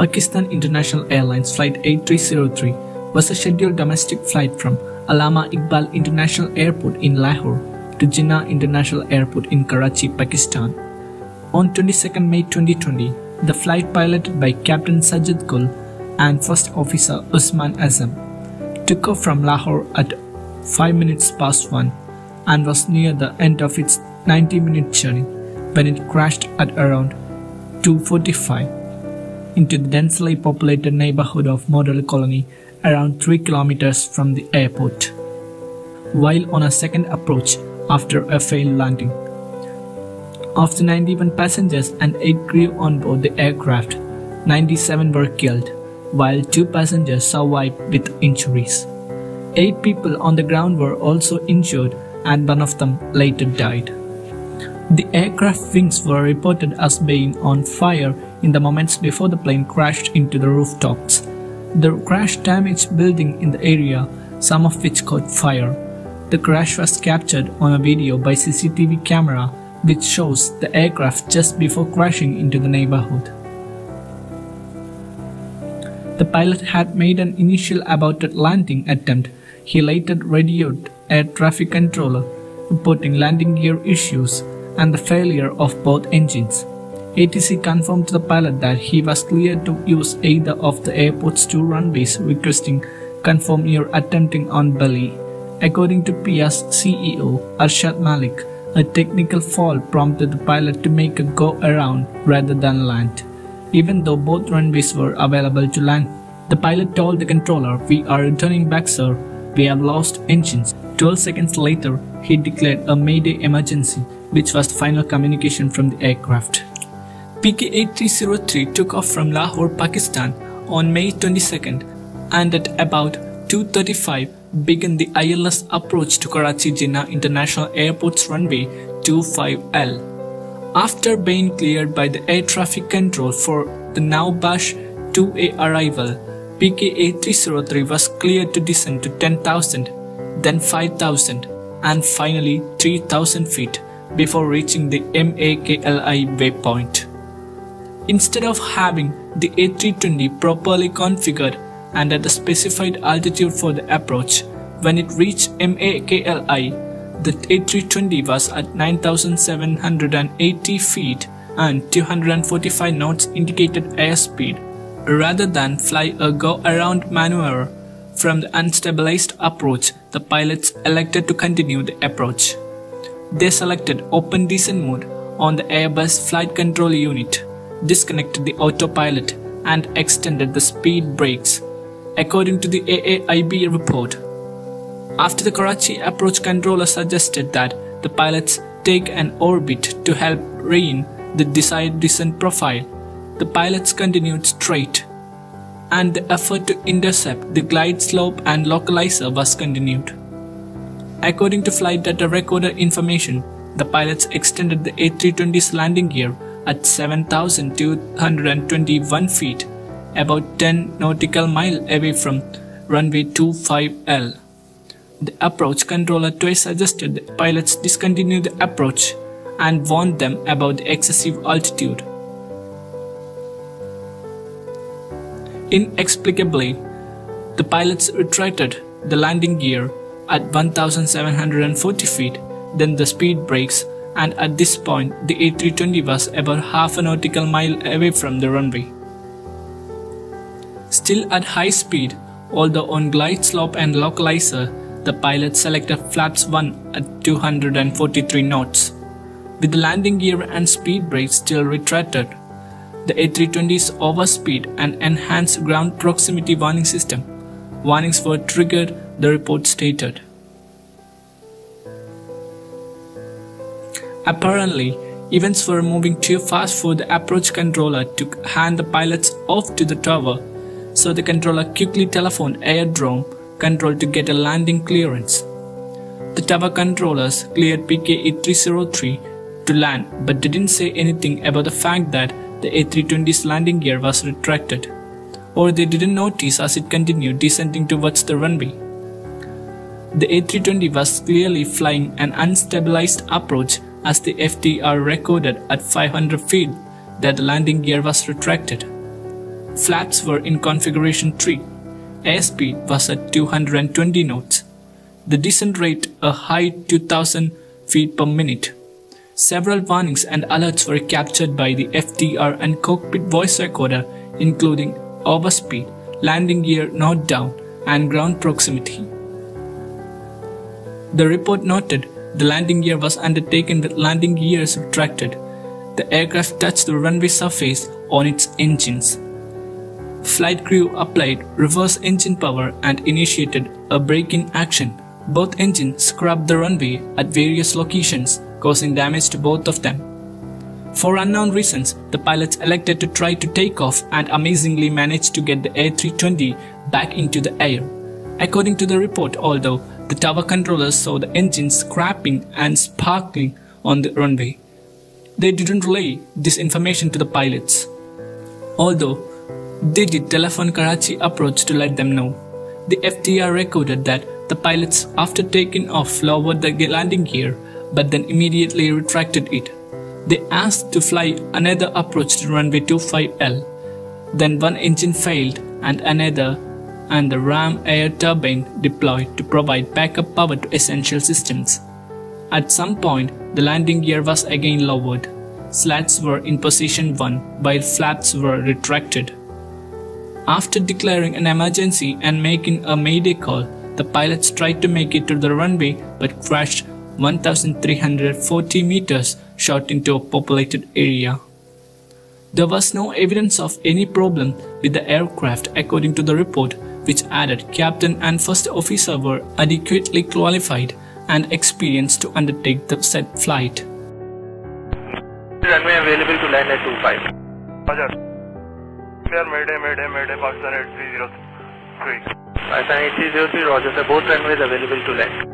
Pakistan International Airlines Flight 8303 was a scheduled domestic flight from Allama Iqbal International Airport in Lahore to Jinnah International Airport in Karachi, Pakistan. On 22 May 2020, the flight piloted by Captain Sajjad Gul and First Officer Usman Azam took off from Lahore at 5 minutes past 1 and was near the end of its 90 minute journey when it crashed at around 2.45 into the densely populated neighborhood of Model Colony around 3 kilometers from the airport. While on a second approach after a failed landing. Of the 91 passengers and 8 crew on board the aircraft, 97 were killed, while 2 passengers survived with injuries. 8 people on the ground were also injured and one of them later died. The aircraft wings were reported as being on fire in the moments before the plane crashed into the rooftops. The crash damaged buildings in the area, some of which caught fire. The crash was captured on a video by CCTV camera which shows the aircraft just before crashing into the neighborhood. The pilot had made an initial aborted landing attempt. He later radioed air traffic controller, reporting landing gear issues and the failure of both engines. ATC confirmed to the pilot that he was cleared to use either of the airport's two runways, requesting confirm you're attempting on belly. According to PIA's CEO Arshad Malik, a technical fault prompted the pilot to make a go around rather than land. Even though both runways were available to land, the pilot told the controller, We are returning back, sir. We have lost engines. 12 seconds later, he declared a Mayday emergency, which was the final communication from the aircraft. PK-8303 took off from Lahore, Pakistan on May 22nd and at about 2.35 began the ILS approach to Karachi Jinnah International Airport's runway 25L. After being cleared by the air traffic control for the Nawabshah 2A arrival, PK-8303 was cleared to descend to 10,000, then 5,000, and finally 3,000 feet before reaching the MAKLI waypoint. Instead of having the A320 properly configured and at the specified altitude for the approach. When it reached MAKLI, the A320 was at 9,780 feet and 245 knots indicated airspeed. Rather than fly a go-around maneuver from the unstabilized approach, the pilots elected to continue the approach. They selected open descent mode on the Airbus flight control unit, disconnected the autopilot, and extended the speed brakes according to the AAIB report. After the Karachi approach controller suggested that the pilots take an orbit to help rein the desired descent profile, the pilots continued straight, and the effort to intercept the glide slope and localizer was continued. According to flight data recorder information, the pilots extended the A320's landing gear at 7,221 feet about 10 nautical mile away from runway 25L. The approach controller twice suggested the pilots discontinue the approach and warned them about the excessive altitude. Inexplicably, the pilots retracted the landing gear at 1740 feet, then the speed brakes, and at this point the A320 was about half a nautical mile away from the runway. Still at high speed, although on glide slope and localizer, the pilot selected flaps 1 at 243 knots. With the landing gear and speed brakes still retracted, the A320's overspeed and enhanced ground proximity warning system. Warnings were triggered, the report stated. Apparently, events were moving too fast for the approach controller to hand the pilots off to the tower so the controller quickly telephoned airdrome control to get a landing clearance. The tower controllers cleared PK-8303 to land but didn't say anything about the fact that the A320's landing gear was retracted, or they didn't notice as it continued descending towards the runway. The A320 was clearly flying an unstabilized approach as the FDR recorded at 500 feet that the landing gear was retracted. Flaps were in configuration 3. Airspeed was at 220 knots. The descent rate a high 2000 feet per minute. Several warnings and alerts were captured by the FDR and cockpit voice recorder including overspeed, landing gear not down, and ground proximity. The report noted the landing gear was undertaken with landing gears retracted. The aircraft touched the runway surface on its engines. Flight crew applied reverse engine power and initiated a braking action. Both engines scrubbed the runway at various locations, causing damage to both of them. For unknown reasons, the pilots elected to try to take off and amazingly managed to get the A320 back into the air. According to the report, although the tower controllers saw the engines scrapping and sparkling on the runway, they didn't relay this information to the pilots. Although they did telephone Karachi approach to let them know. The FDR recorded that the pilots, after taking off, lowered the landing gear but then immediately retracted it they asked to fly another approach to runway 25L. Then one engine failed and another and the ram air turbine deployed to provide backup power to essential systems. At some point, the landing gear was again lowered. Slats were in position 1 while flaps were retracted. After declaring an emergency and making a mayday call, the pilots tried to make it to the runway but crashed 1340 meters shot into a populated area. There was no evidence of any problem with the aircraft according to the report, which added captain and first officer were adequately qualified and experienced to undertake the said flight. Runway available to land at 25. Roger. Sir, Mayday, Mayday, Mayday, Pakistan 8303. Pakistan 8303, Roger sir, both runways available to land.